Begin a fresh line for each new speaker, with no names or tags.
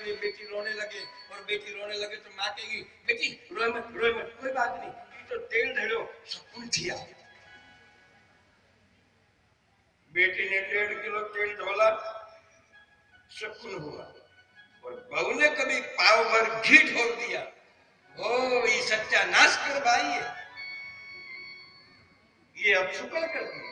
के लिए बेटी रोने लगे और बेटी रोने लगे तो माँ कहेगी, बेटी, रोए मत रोए मत, कोई बात नहीं। ये तो तेल धड़ो सकुन थिया बेटी ने डेढ़ किलो तेल ढोला, सकुन हुआ। और बहू ने कभी पाव भर घी ढोल दिया। ओ, ये सत्यानाश कर भाई ये अब शुक्र कर दिया।